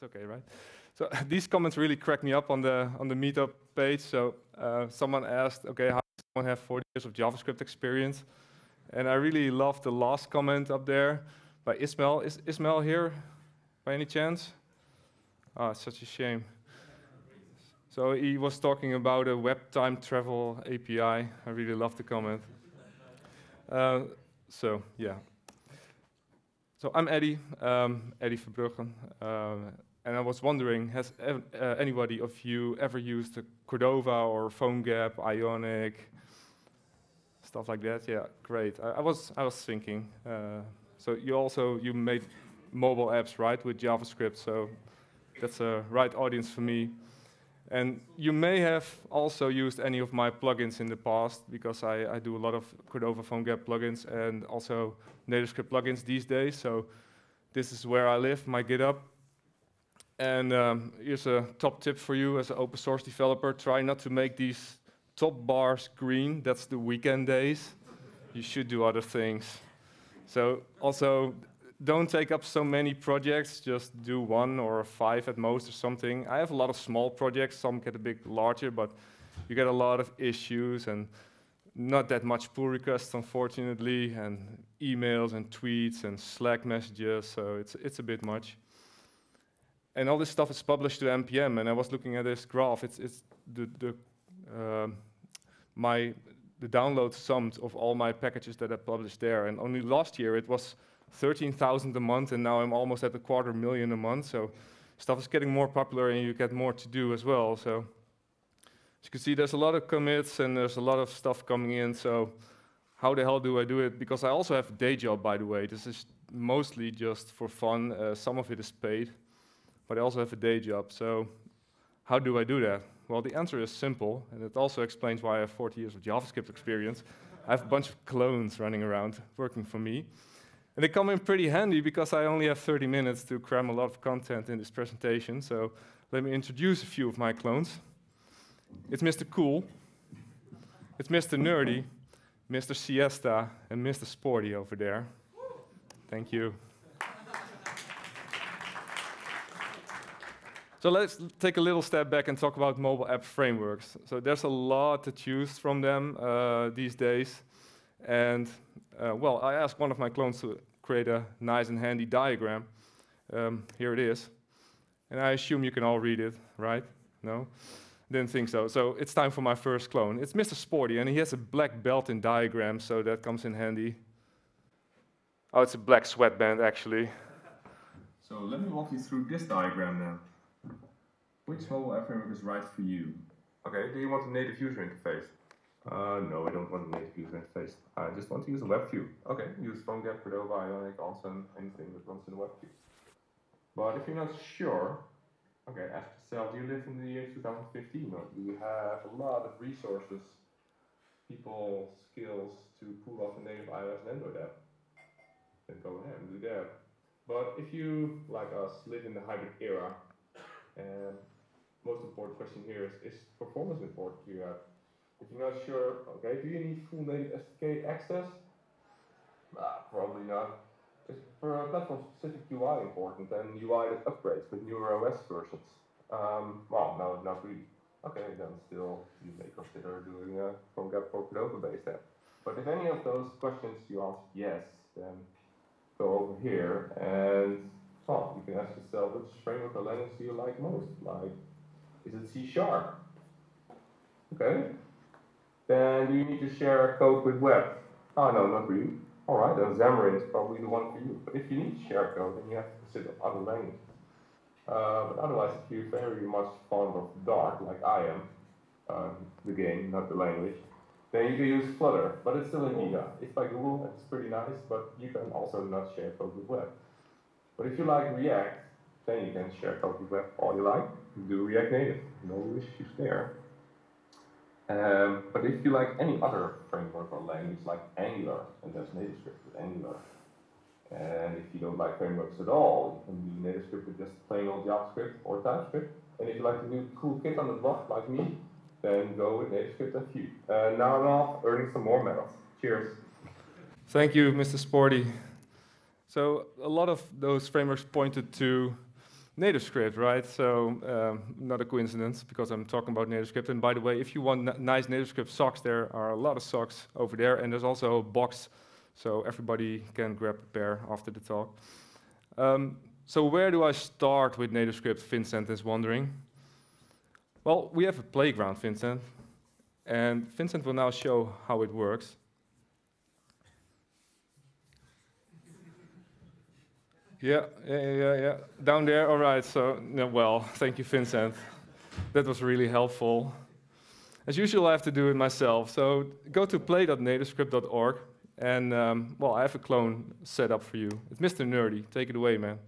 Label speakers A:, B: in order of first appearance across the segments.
A: That's okay, right? So these comments really cracked me up on the on the meetup page. So uh, someone asked, okay, how does someone have 40 years of JavaScript experience? And I really love the last comment up there by Ismail. Is Ismail here by any chance? Ah, such a shame. So he was talking about a web time travel API. I really love the comment. Uh, so yeah. So I'm Eddy, um, Eddy Verbruggen, uh, and I was wondering, has uh, anybody of you ever used Cordova or PhoneGap, Ionic, stuff like that? Yeah, great. I, I was I was thinking. Uh, so you also you made mobile apps, right, with JavaScript. So that's a right audience for me. And you may have also used any of my plugins in the past because I, I do a lot of Cordova PhoneGap plugins and also NativeScript plugins these days. So this is where I live, my GitHub. And um, here's a top tip for you as an open source developer. Try not to make these top bars green. That's the weekend days. You should do other things. So also don't take up so many projects, just do one or five at most or something. I have a lot of small projects, some get a bit larger, but you get a lot of issues and not that much pull requests, unfortunately, and emails and tweets and Slack messages, so it's, it's a bit much. And all this stuff is published to NPM, and I was looking at this graph. It's, it's the, the, uh, my, the download sums of all my packages that I published there, and only last year it was 13,000 a month, and now I'm almost at a quarter million a month. So stuff is getting more popular, and you get more to do as well. So as you can see, there's a lot of commits, and there's a lot of stuff coming in. So how the hell do I do it? Because I also have a day job, by the way. This is mostly just for fun. Uh, some of it is paid, but I also have a day job. So how do I do that? Well, the answer is simple, and it also explains why I have 40 years of JavaScript experience. I have a bunch of clones running around working for me. And they come in pretty handy because I only have 30 minutes to cram a lot of content in this presentation. So let me introduce a few of my clones. It's Mr. Cool, it's Mr. Nerdy, Mr. Siesta, and Mr. Sporty over there. Thank you. So let's take a little step back and talk about mobile app frameworks. So there's a lot to choose from them uh, these days. And uh, well, I asked one of my clones to create a nice and handy diagram. Um, here it is. And I assume you can all read it, right? No? Didn't think so. So it's time for my first clone. It's Mr. Sporty, and he has a black belt in diagrams, so that comes in handy. Oh, it's a black sweatband, actually.
B: So let me walk you through this diagram now. Which mobile app framework is right for you?
A: Okay, do you want a native user interface?
B: Uh, no, I don't want a native user interface. I just want to use a web view.
A: Okay, use PhoneGap, Cordova, Ionic, Awesome, anything that runs in a web view. But if you're not sure, okay, ask yourself, do you live in the year 2015 or do you have a lot of resources, people, skills to pull off a native iOS and Android app? Then go ahead and do that. But if you, like us, live in the hybrid era, and most important question here is, is performance important to you app? If you're not sure, okay, do you need full native SDK access? Nah, probably not. Is for a platform-specific UI important and UI that upgrades with newer OS versions? Um, well, no, not really. Okay, then still you may consider doing a PhoneGap for Cordova-based app. But if any of those questions you answer yes, then go over here and well, you can ask yourself which framework or language do you like most? Like, is it C Sharp? Okay, then do you need to share code with web? Oh, no, not really. All right, then Xamarin is probably the one for you. But if you need to share code, then you have to consider other languages. Uh, but otherwise, if you're very much fond of Dart, like I am, uh, the game, not the language, then you can use Flutter, but it's still in Ida. It's by Google, it's pretty nice, but you can also not share code with web. But if you like React, then you can share code with web all you like. Do React Native, no issues there. Um, but if you like any other framework or language like Angular, and there's NativeScript with Angular, and if you don't like frameworks at all, you can do NativeScript with just plain old JavaScript or TypeScript. And if you like to do cool kit on the block like me, then go with NativeScript and Vue. Uh, now I'm off earning some more medals. Cheers. Thank you, Mr. Sporty. So a lot of those frameworks pointed to NativeScript, right? So um, not a coincidence because I'm talking about NativeScript. And by the way, if you want nice NativeScript socks, there are a lot of socks over there, and there's also a box, so everybody can grab a pair after the talk. Um, so where do I start with NativeScript? Vincent is wondering. Well, we have a playground, Vincent, and Vincent will now show how it works. Yeah, yeah, yeah, yeah. Down there, all right. So, well, thank you, Vincent. That was really helpful. As usual, I have to do it myself. So go to play.nativescript.org, and um, well, I have a clone set up for you. It's Mr. Nerdy. Take it away, man.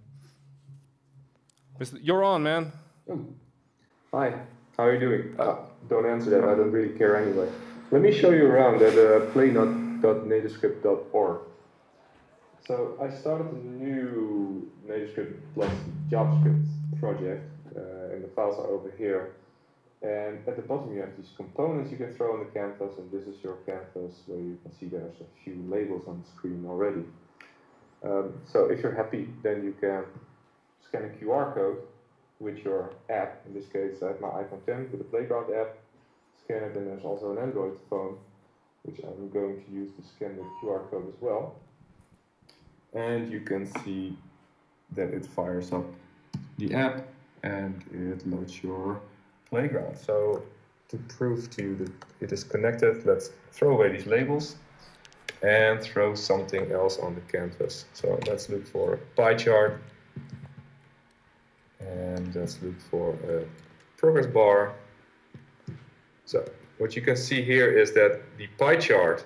A: Mr. You're on, man.
C: Oh. Hi. How are you doing? Uh, don't answer that. I don't really care anyway. Let me show you around at uh, play.nativescript.org. So I started a new NativeScript plus JavaScript project, uh, and the files are over here. And at the bottom you have these components you can throw on the canvas, and this is your canvas where you can see there's a few labels on the screen already. Um, so if you're happy, then you can scan a QR code with your app. In this case, I have my iPhone 10 with the Playground app. Scan it, and there's also an Android phone, which I'm going to use to scan the QR code as well and you can see that it fires up the app and it loads your playground. So to prove to you that it is connected, let's throw away these labels and throw something else on the canvas. So let's look for a pie chart and let's look for a progress bar. So what you can see here is that the pie chart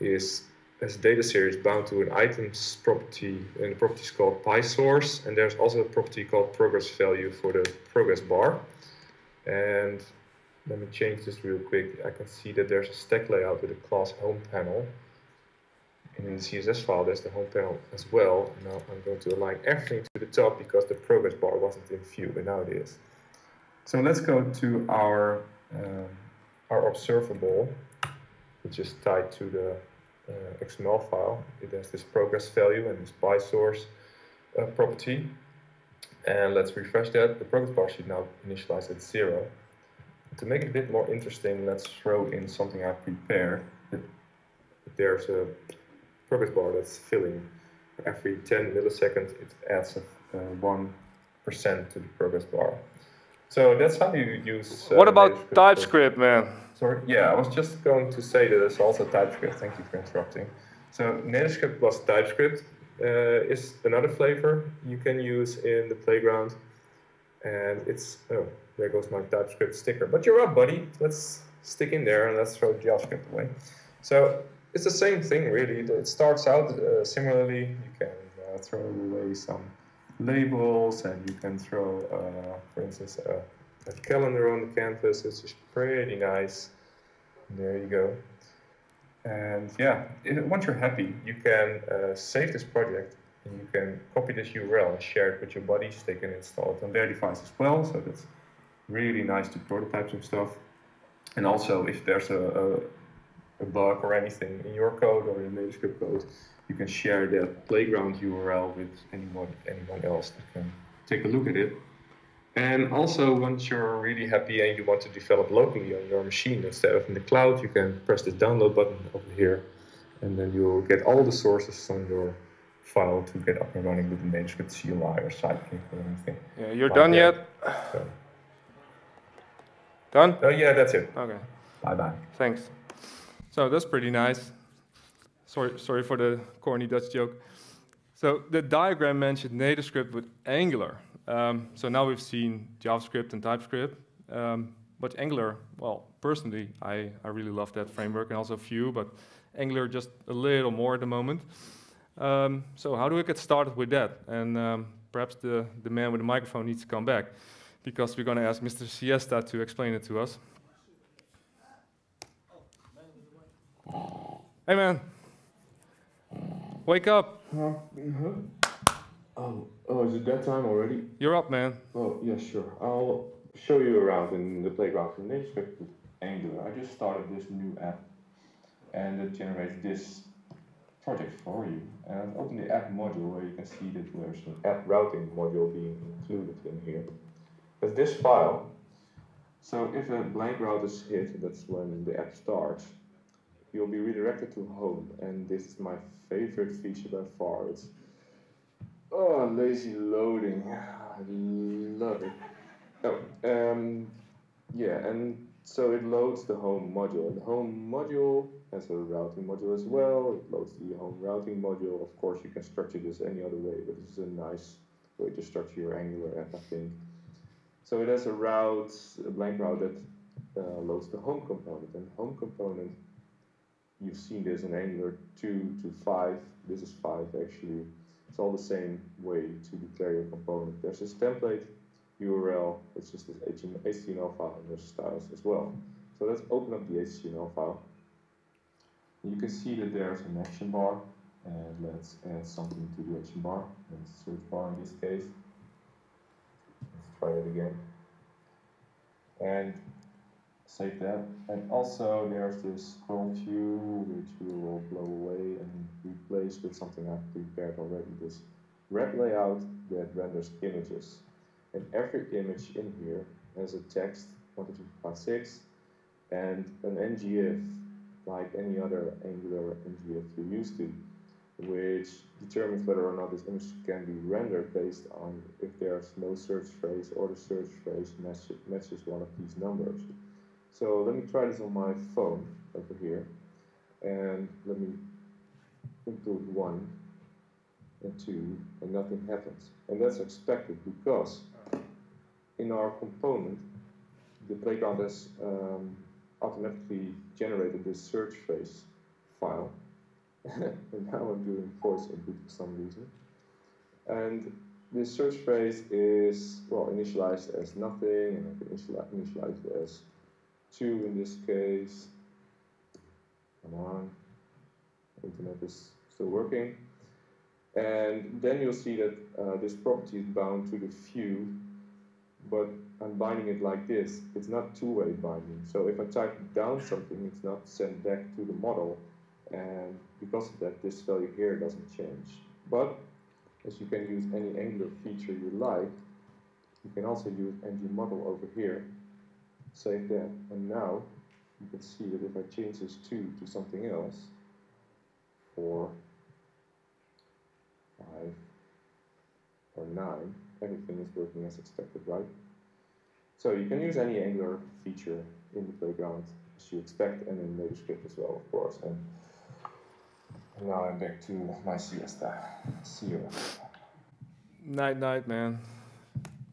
C: is as a data series bound to an items property, and the property is called pieSource, and there's also a property called progress value for the progress bar. And let me change this real quick. I can see that there's a stack layout with a class home panel. And in the CSS file, there's the home panel as well. Now I'm going to align everything to the top because the progress bar wasn't in view, but now it is. So let's go to our, um, our observable, which is tied to the XML file. It has this progress value and this pieSource uh, property. And let's refresh that. The progress bar should now initialize at zero. To make it a bit more interesting, let's throw in something I prepared. There's a progress bar that's filling. Every 10 milliseconds, it adds a, uh, 1% to the progress bar. So that's how you use.
A: Uh, what about TypeScript, man?
C: Sorry. Yeah, I was just going to say that it's also TypeScript. Thank you for interrupting. So NativeScript plus TypeScript uh, is another flavor you can use in the playground. And it's, oh, there goes my TypeScript sticker. But you're up, buddy. Let's stick in there and let's throw JavaScript away. So it's the same thing, really. It starts out uh, similarly. You can uh, throw away some labels and you can throw, uh, for instance, a calendar on the canvas, which is pretty nice. There you go. And yeah, once you're happy, you can uh, save this project and you can copy this URL and share it with your buddies. They can install it on their device as well. So that's really nice to prototype some stuff. And also, if there's a, a, a bug or anything in your code or in NativeScript code, you can share that playground URL with anyone, anyone else that can take a look at it. And also, once you're really happy and you want to develop locally on your machine instead of in the cloud, you can press this download button over here, and then you'll get all the sources on your file to get up and running with the NativeScript CLI or Sidekick or anything.
A: Yeah, you're like done that. yet? So. Done?
C: Oh, yeah, that's it.
A: Okay.
C: Bye bye.
A: Thanks. So that's pretty nice. Sorry, sorry for the corny Dutch joke. So the diagram mentioned NativeScript with Angular. Um, so now we've seen JavaScript and TypeScript. Um, but Angular, well, personally, I, I really love that framework and also Vue, but Angular just a little more at the moment. Um, so how do we get started with that? And um, perhaps the, the man with the microphone needs to come back because we're going to ask Mr. Siesta to explain it to us. Hey man, wake up. Uh -huh.
C: Oh, oh, is it that time already?
A: You're up, man.
C: Oh, yeah, sure. I'll show you around in the playground from NativeScript with Angular. I just started this new app, and it generates this project for you. And open the app module where you can see that there's an app routing module being included in here. There's this file. So if a blank route is hit, that's when the app starts, you'll be redirected to home. And this is my favorite feature by far. It's oh lazy loading. I love it. Oh, um, yeah, and so it loads the home module. The home module has a routing module as well. It loads the home routing module. Of course, you can structure this any other way, but this is a nice way to structure your Angular app, I think. So it has a route, a blank route that uh, loads the home component. And home component, you've seen this in Angular 2 to 5. This is 5 actually. It's all the same way to declare your component. There's this template URL, which is this HTML file, and there's styles as well. So let's open up the HTML file. You can see that there's an action bar, and let's add something to the action bar, and search bar in this case. Let's try it again. And save that. And also there's this scroll view, which we will blow away and replace with something I've prepared already, this red layout that renders images. And every image in here has a text 1256 and an ngIf like any other Angular ngIf you're used to, which determines whether or not this image can be rendered based on if there's no search phrase or the search phrase matches one of these numbers. So let me try this on my phone over here, and let me include one and two, and nothing happens. And that's expected because in our component, the playground has um, automatically generated this search phrase file. and now I'm doing voice input for some reason. And this search phrase is, well, initialized as nothing, and I can initialize it as 2 in this case. Come on. Internet is still working. And then you'll see that uh, this property is bound to the few but I'm binding it like this. It's not two-way binding. So if I type down something, it's not sent back to the model. And because of that, this value here doesn't change. But as you can use any Angular feature you like, you can also use ng model over here. Save that. And now you can see that if I change this 2 to something else, 4, 5, or 9, everything is working as expected, right? So you can use any Angular feature in the playground as you expect, and in NativeScript as well, of course. And, and now I'm back to my siesta. See you.
A: Night, night, man.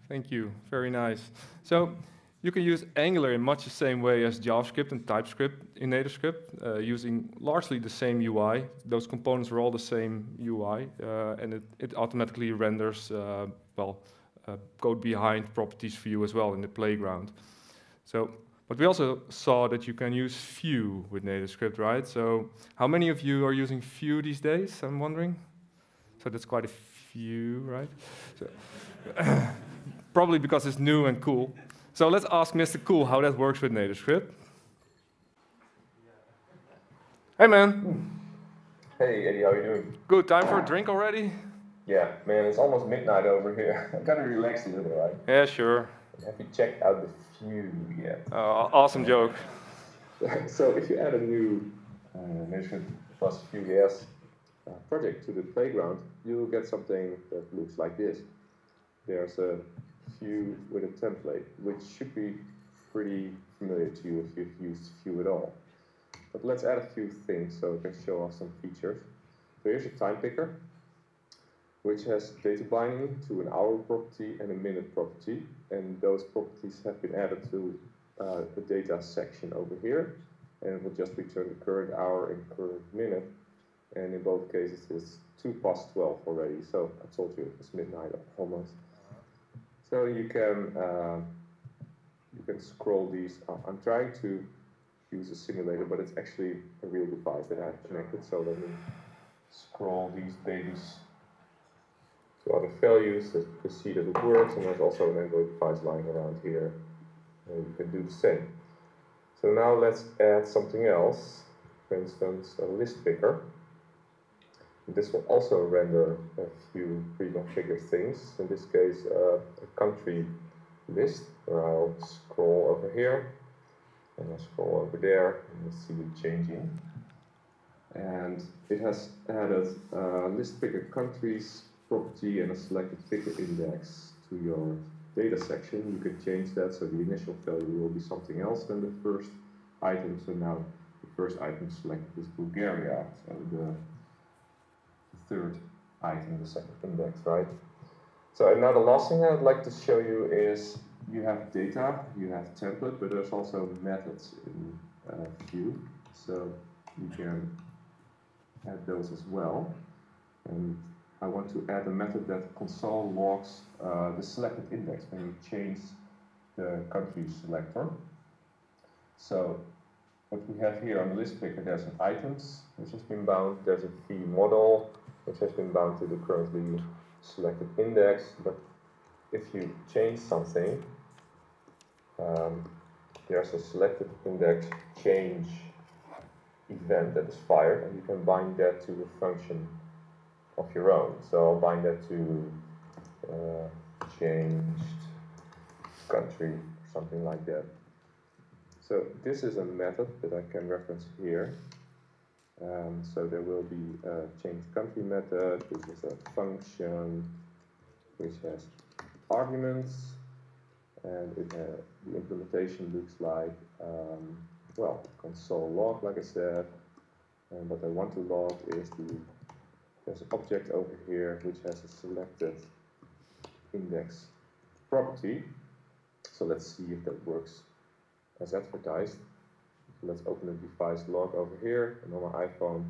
A: Thank you. Very nice. So you can use Angular in much the same way as JavaScript and TypeScript in NativeScript, uh, using largely the same UI. Those components are all the same UI, uh, and it, it automatically renders uh, well, uh, code behind properties for you as well in the playground. So, but we also saw that you can use Vue with NativeScript, right? So how many of you are using Vue these days, I'm wondering? So that's quite a few, right? So, probably because it's new and cool. So let's ask Mr. Cool how that works with NativeScript. Hey, man.
C: Hey, Eddy, how are you doing?
A: Good. Time for a drink already?
C: Yeah, man, it's almost midnight over here. I'm kind of relaxed a little, right?
A: Yeah, sure.
C: Have you checked out the Vue yet?
A: Uh, awesome joke.
C: so if you add a new uh, NativeScript plus Vue.js uh, project to the playground, you'll get something that looks like this. There's a With a template, which should be pretty familiar to you if you've used Vue at all. But let's add a few things so I can show off some features. So here's a time picker which has data binding to an hour property and a minute property. And those properties have been added to uh, the data section over here. And it will just return the current hour and current minute. And in both cases, it's 2 past 12 already. So I told you it's midnight almost. So you can uh, you can scroll these. Uh, I'm trying to use a simulator, but it's actually a real device that I've connected. So let me scroll these babies to other values to, to see that it works, and there's also an Android device lying around here, and you can do the same. So now let's add something else, for instance, a list picker. This will also render a few pre-configured things. In this case, uh, a country list where I'll scroll over here and I'll scroll over there and you'll see it changing. And it has added a list picker countries property and a selected picker index to your data section. You can change that so the initial value will be something else than the first item. So now the first item selected is Bulgaria. So the third item, the second index, right? So now the last thing I'd like to show you is you have data, you have template, but there's also methods in uh, Vue. So you can add those as well. And I want to add a method that console logs uh, the selected index when you change the country selector. So what we have here on the list picker, there's an items which has been bound, there's a a v model which has been bound to the currently selected index, but if you change something, um, there's a selected index change event that is fired, and you can bind that to a function of your own. So I'll bind that to uh, changed country, something like that. So this is a method that I can reference here. Um, so there will be a change country method, which is a function which has arguments, and it has, the implementation looks like, um, well, console log, like I said, and what I want to log is the, there's an object over here which has a selected index property. So let's see if that works as advertised. Let's open the device log over here, and on my iPhone,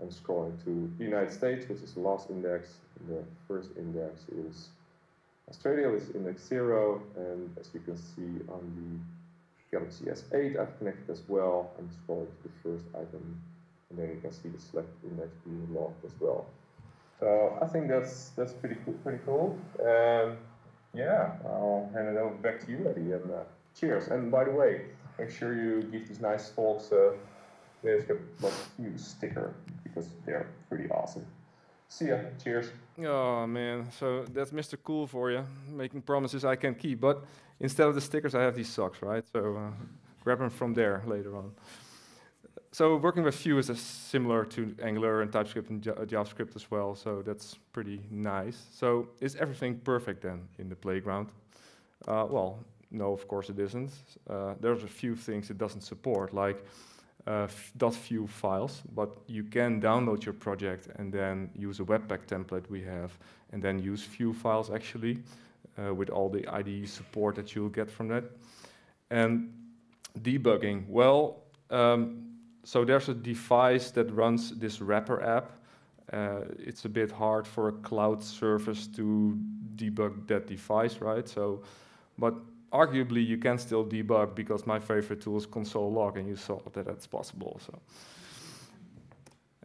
C: I'm scrolling to the United States, which is the last index. The first index is Australia, which is index zero, and as you can see on the Galaxy S8, I've connected as well. I'm scrolling to the first item, and then you can see the select index being logged as well. So I think that's that's pretty cool. Pretty cool. Um, yeah, I'll hand it over back to you, Eddy, and uh, cheers. And by the way, make sure you give these nice folks a Nativescript Vue sticker because they're pretty awesome. See ya. Cheers.
A: Oh man, so that's Mr. Cool for you, making promises I can keep. But instead of the stickers, I have these socks, right? So uh, grab them from there later on. So working with Vue is similar to Angular and TypeScript and JavaScript as well. So that's pretty nice. So is everything perfect then in the playground? Uh, well, no, of course it isn't. Uh, there's a few things it doesn't support, like uh, .vue files, but you can download your project and then use a Webpack template we have, and then use Vue files actually, uh, with all the IDE support that you'll get from that. And debugging, well, um, so there's a device that runs this wrapper app. Uh, it's a bit hard for a cloud service to debug that device, right? So, but arguably you can still debug because my favorite tool is console log and you saw that that's possible. So.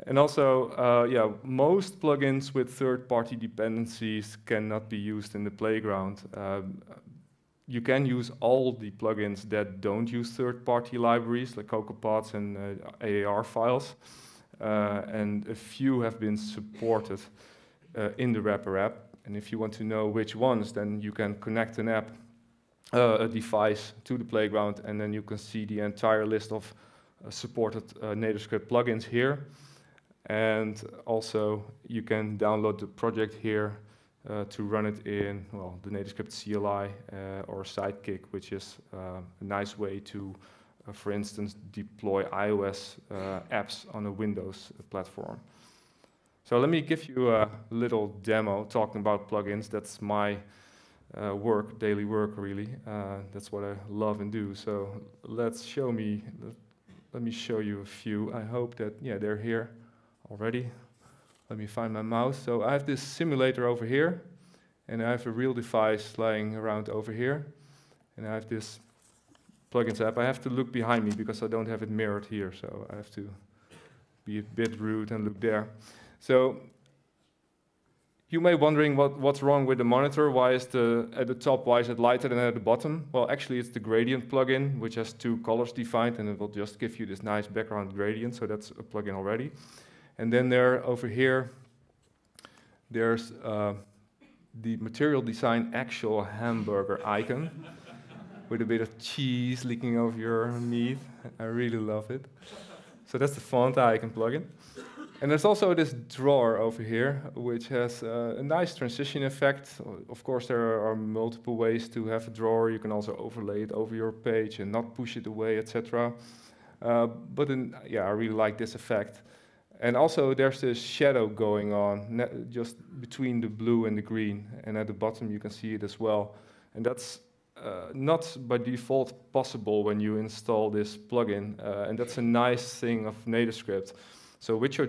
A: And also, uh, yeah, most plugins with third-party dependencies cannot be used in the playground. Um, you can use all the plugins that don't use third-party libraries like CocoaPods and uh, AAR files. Uh, and a few have been supported uh, in the wrapper app. And if you want to know which ones, then you can connect an app uh, a device to the playground, and then you can see the entire list of uh, supported uh, NativeScript plugins here. And also, you can download the project here uh, to run it in well the NativeScript CLI uh, or Sidekick, which is uh, a nice way to, for instance, deploy iOS apps on a Windows platform. So let me give you a little demo talking about plugins. That's my uh, work, daily work really. Uh, that's what I love and do. So let's show me, let, me show you a few. I hope that, yeah, they're here already. Let me find my mouse. So I have this simulator over here, and I have a real device lying around over here, and I have this plugins app. I have to look behind me because I don't have it mirrored here, so I have to be a bit rude and look there. So you may be wondering what, what's wrong with the monitor. Why is the at the top, why is it lighter than at the bottom? Well, actually, it's the gradient plugin, which has two colors defined, and it will just give you this nice background gradient. So that's a plugin already. And then there, over here, there's uh, the material design actual hamburger icon with a bit of cheese leaking over your meat. I really love it. So that's the font icon plugin. And there's also this drawer over here, which has uh, a nice transition effect. Of course, there are multiple ways to have a drawer. You can also overlay it over your page and not push it away, etc. Uh, but in, yeah, I really like this effect. And also, there's this shadow going on just between the blue and the green. And at the bottom, you can see it as well. And that's uh, not by default possible when you install this plugin. Uh, and that's a nice thing of NativeScript. So with your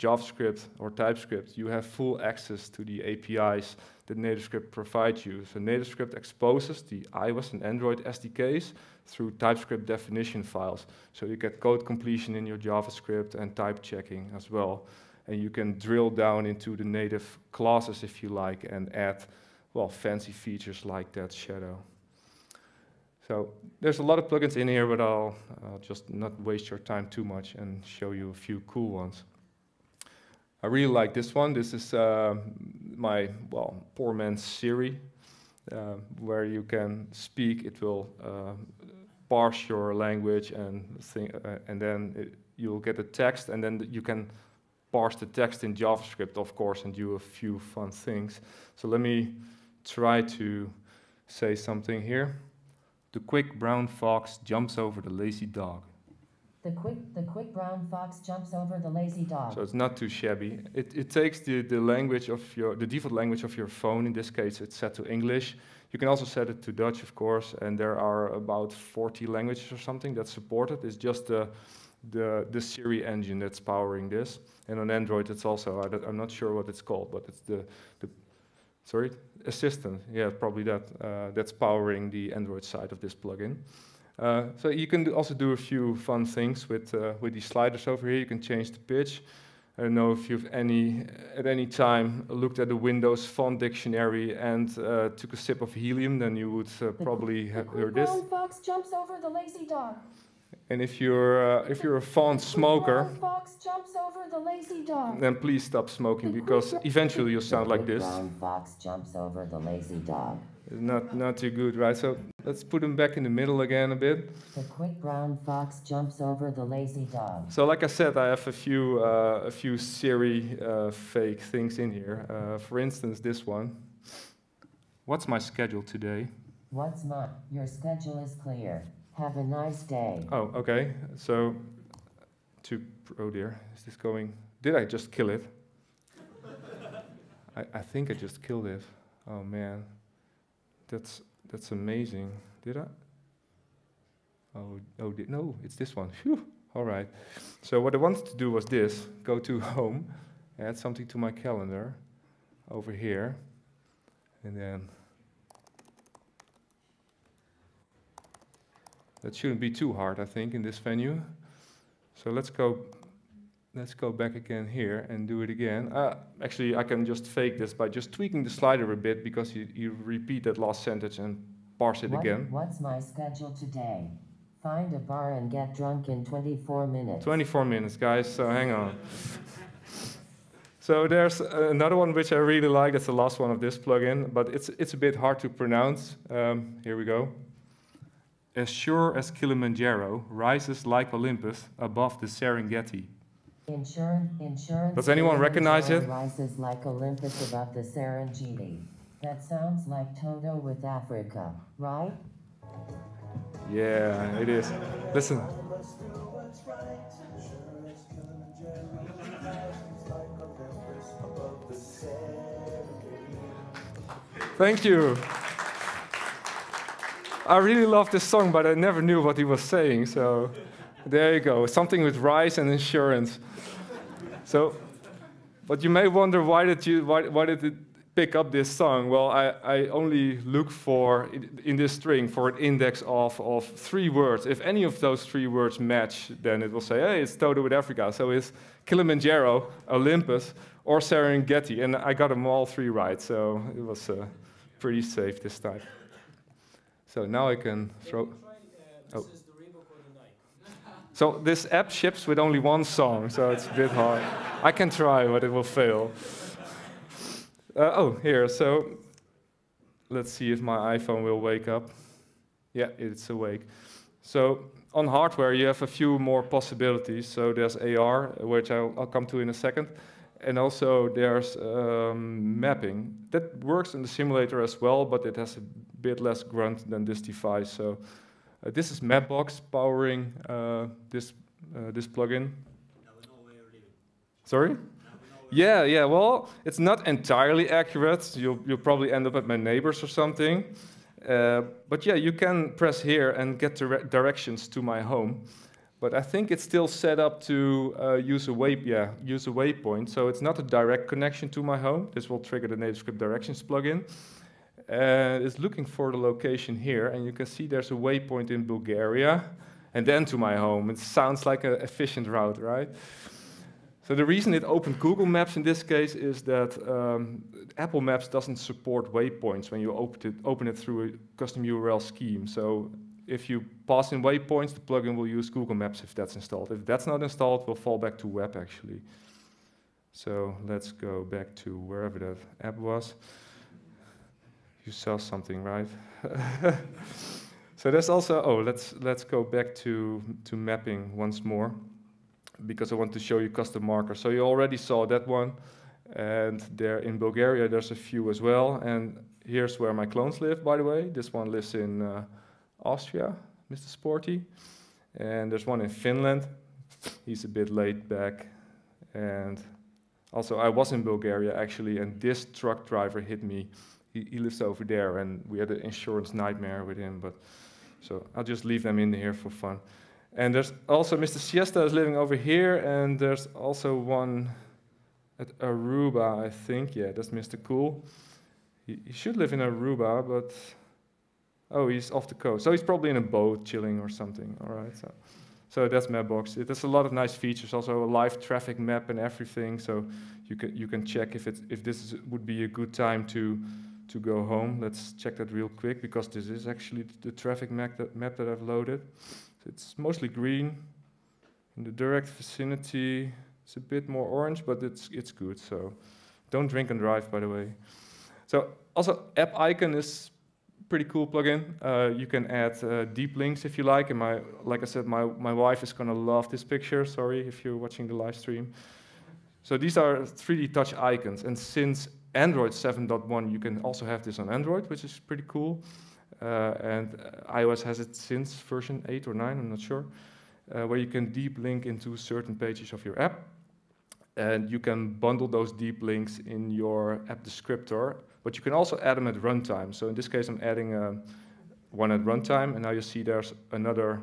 A: JavaScript or TypeScript, you have full access to the APIs that NativeScript provides you. So NativeScript exposes the iOS and Android SDKs through TypeScript definition files. So you get code completion in your JavaScript and type checking as well. And you can drill down into the native classes if you like and add, well, fancy features like that shadow. So there's a lot of plugins in here, but I'll, I'll just not waste your time too much and show you a few cool ones. I really like this one. This is uh, my, well, poor man's Siri, uh, where you can speak. It will uh, parse your language and, uh, and then it, you'll get a text, and then you can parse the text in JavaScript, of course, and do a few fun things. So let me try to say something here. The quick brown fox jumps over the lazy dog.
D: The quick, the quick brown fox jumps over the lazy dog.
A: So it's not too shabby. It, it takes the, the language of your, the default language of your phone. In this case, it's set to English. You can also set it to Dutch, of course, and there are about 40 languages or something that's supported. It's just the, the, the Siri engine that's powering this. And on Android, it's also, I am not sure what it's called, but it's the, the sorry, assistant. Yeah, probably that. Uh, that's powering the Android side of this plugin. Uh, so you can do also do a few fun things with, uh, with these sliders over here. You can change the pitch. I don't know if you've any, at any time looked at the Windows font dictionary and uh, took a sip of helium, then you would uh, probably have heard this.
D: The fox jumps over the lazy dog.
A: And if you're uh, if you're a font smoker,
D: fox jumps over the lazy dog.
A: then please stop smoking because eventually you'll sound like this.
D: Brown fox jumps over the lazy dog.
A: Not not too good, right? So let's put them back in the middle again a bit.
D: The quick brown fox jumps over the lazy dog.
A: So like I said, I have a few uh, a few Siri uh, fake things in here. Uh, for instance, this one. What's my schedule today?
D: What's my? Your schedule is clear. Have a nice day.
A: Oh, okay. So to oh dear, is this going? Did I just kill it? I, I think I just killed it. Oh man. That's that's amazing. Did I? Oh, oh, no, it's this one. Phew. All right. So what I wanted to do was this: go to home, add something to my calendar, over here, and then that shouldn't be too hard, I think, in this venue. So let's go let's go back again here and do it again. Uh, actually, I can just fake this by just tweaking the slider a bit because you, you repeat that last sentence and parse it
D: What-
A: again.
D: What's my schedule today? Find a bar and get drunk in 24 minutes.
A: 24 minutes, guys, so hang on. so there's another one which I really like. It's the last one of this plugin, but it's, it's a bit hard to pronounce. Um, here we go. As sure as Kilimanjaro rises like Olympus above the Serengeti.
D: Insurance, insurance.
A: Does anyone recognize it?
D: Rises like Olympus above the Serengeti. That sounds like Toto with Africa, right?
A: Yeah, it is. Listen. Thank you. I really love this song, but I never knew what he was saying. So there you go. Something with rice and insurance. So, but you may wonder why did you why, why did it pick up this song? Well, I, I only look for in, this string for an index of, of three words. If any of those three words match, then it will say, hey, it's Toto with Africa. So it's Kilimanjaro, Olympus, or Serengeti. And I got them all three right, so it was uh, pretty safe this time. So now I can throw. Oh. So this app ships with only one song, so it's a bit hard. I can try, but it will fail. Uh, oh, here. So let's see if my iPhone will wake up. Yeah, it's awake. So on hardware, you have a few more possibilities. So there's AR, which I'll, I'll come to in a second. And also there's um, mapping. That works in the simulator as well, but it has a bit less grunt than this device. So uh, this is Mapbox powering uh, this, uh, this plugin. Sorry? Yeah, yeah. Well, it's not entirely accurate. You'll, you'll probably end up at my neighbors or something. Uh, but yeah, you can press here and get dire directions to my home. But I think it's still set up to uh, use a way, yeah, use a waypoint. So it's not a direct connection to my home. This will trigger the NativeScript Directions plugin. And it's looking for the location here, and you can see there's a waypoint in Bulgaria, and then to my home. It sounds like an efficient route, right? So the reason it opened Google Maps in this case is that um, Apple Maps doesn't support waypoints when you open it, open it through a custom URL scheme. So if you pass in waypoints, the plugin will use Google Maps if that's installed. If that's not installed, we'll fall back to web actually. So let's go back to wherever that app was. You saw something, right? so there's also, oh, let's, let's go back to, to mapping once more because I want to show you custom markers. So you already saw that one. And there in Bulgaria, there's a few as well. And here's where my clones live, by the way. This one lives in uh, Austria, Mr. Sporty. And there's one in Finland. He's a bit laid back. And also, I was in Bulgaria actually, and this truck driver hit me. He, he lives over there, and we had an insurance nightmare with him. But so I'll just leave them in here for fun. And there's also Mr. Siesta is living over here, and there's also one at Aruba, I think. Yeah, that's Mr. Cool. He, he, should live in Aruba, but oh, he's off the coast. So he's probably in a boat chilling or something. All right. So, so that's Mapbox. It has a lot of nice features. Also a live traffic map and everything. So you can you can check if it if this is, would be a good time to to go home. Let's check that real quick because this is actually the traffic map that, map that I've loaded. So it's mostly green. In the direct vicinity, it's a bit more orange, but it's, it's good. So don't drink and drive, by the way. So also, app icon is pretty cool plugin. Uh, you can add uh, deep links if you like. And my, like I said, my, my wife is gonna love this picture. Sorry if you're watching the live stream. So these are 3D touch icons. And since Android 7.1, you can also have this on Android, which is pretty cool. Uh, and uh, iOS has it since version 8 or 9, I'm not sure, uh, where you can deep link into certain pages of your app. And you can bundle those deep links in your app descriptor, but you can also add them at runtime. So in this case, I'm adding uh, one at runtime, and now you see there's another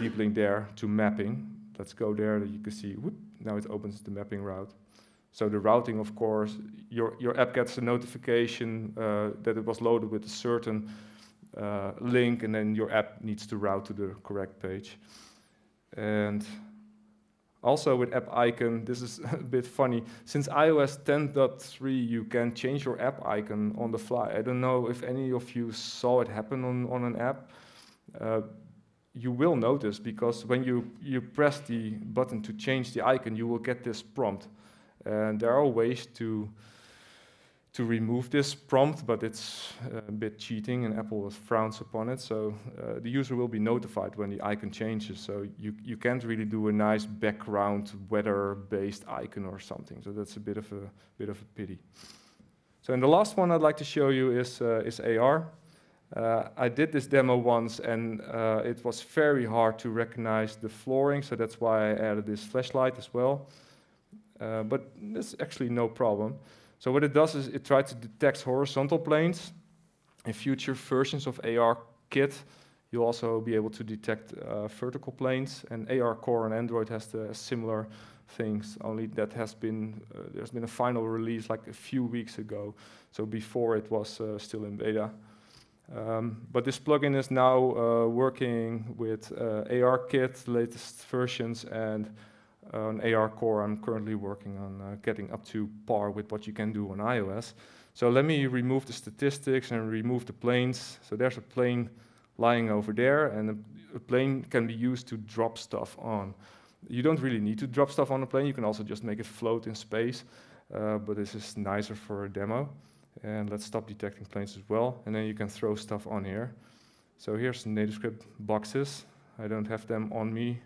A: deep link there to mapping. Let's go there, you can see, whoop, now it opens the mapping route. So the routing, of course, your, your app gets a notification uh, that it was loaded with a certain uh, link, and then your app needs to route to the correct page. And also with app icon, this is a bit funny. Since iOS 10.3, you can change your app icon on the fly. I don't know if any of you saw it happen on, on an app. Uh, you will notice because when you, you press the button to change the icon, you will get this prompt. And there are ways to to remove this prompt, but it's a bit cheating and Apple frowns upon it. So uh, the user will be notified when the icon changes. So you, you can't really do a nice background weather-based icon or something. So that's a bit of a bit of a pity. So and the last one I'd like to show you is, uh, is AR. Uh, I did this demo once and uh, it was very hard to recognize the flooring, so that's why I added this flashlight as well. Uh, but it's actually no problem. So what it does is it tries to detect horizontal planes. In future versions of AR Kit, you'll also be able to detect uh, vertical planes. And ARCore on Android has the similar things. Only that has been uh, there's been a final release like a few weeks ago. So before it was uh, still in beta. Um, but this plugin is now uh, working with uh, ARKit latest versions and on ARCore, I'm currently working on uh, getting up to par with what you can do on iOS. So let me remove the statistics and remove the planes. So there's a plane lying over there, and a, plane can be used to drop stuff on. You don't really need to drop stuff on a plane. You can also just make it float in space. uh, but this is nicer for a demo. And let's stop detecting planes as well, and then you can throw stuff on here. So here's NativeScript boxes. I don't have them on me.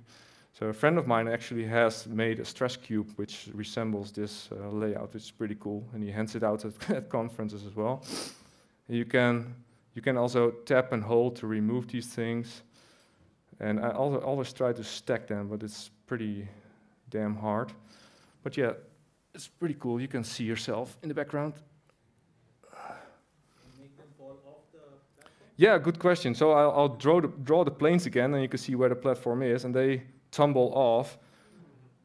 A: So a friend of mine actually has made a stress cube which resembles this uh, layout, which is pretty cool, and he hands it out at, at conferences as well. You can you can also tap and hold to remove these things. And I always try to stack them, but it's pretty damn hard. But yeah, it's pretty cool. You can see yourself in the background. Yeah, good question. So I'll, I'll draw, the, draw the planes again, and you can see where the platform is, and they tumble off.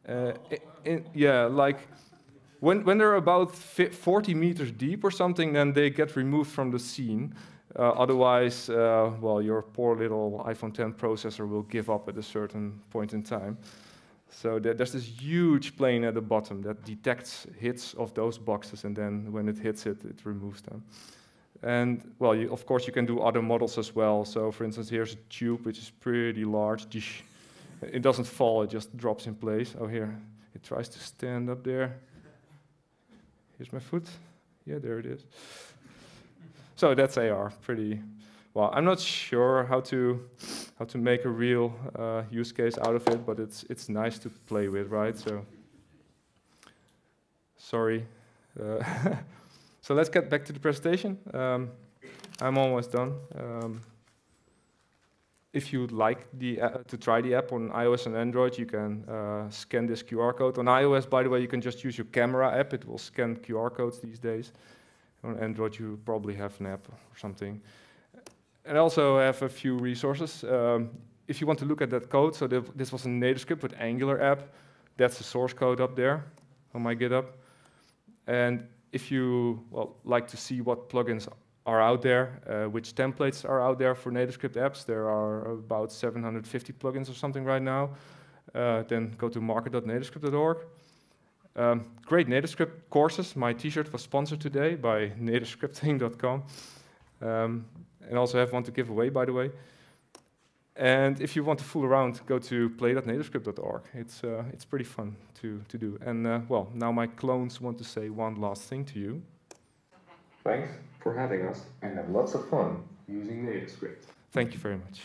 A: Uh, in, yeah, like when, when they're about 40 meters deep or something, then they get removed from the scene. Uh, otherwise, uh, well, your poor little iPhone 10 processor will give up at a certain point in time. So there's this huge plane at the bottom that detects hits of those boxes, and then when it hits it, it removes them. And well, you, of course, you can do other models as well. So for instance, here's a tube which is pretty large. It doesn't fall, it just drops in place. Oh, here, it tries to stand up there. Here's my foot. Yeah, there it is. So that's AR, pretty well. I'm not sure how to how to make a real uh, use case out of it, but it's it's nice to play with, right? So sorry. Uh, So let's get back to the presentation. Um, I'm almost done. Um, if you'd like the, uh, to try the app on iOS and Android, you can uh, scan this QR code. On iOS, by the way, you can just use your camera app. It will scan QR codes these days. On Android, you probably have an app or something. And I also have a few resources. Um, if you want to look at that code, so this was a NativeScript with Angular app. That's the source code up there on my GitHub. And if you well, like to see what plugins are out there, uh, which templates are out there for NativeScript apps, there are about 750 plugins or something right now. Uh, then go to market.nativescript.org. Um, great NativeScript courses. My t-shirt was sponsored today by nativescripting.com. Um, and also have one to give away, by the way. And if you want to fool around, go to play.nativescript.org. It's, uh, it's pretty fun to, to do. And uh, well, now my clones want to say one last thing to you.
C: Thanks for having us and have lots of fun using NativeScript.
A: Thank you very much.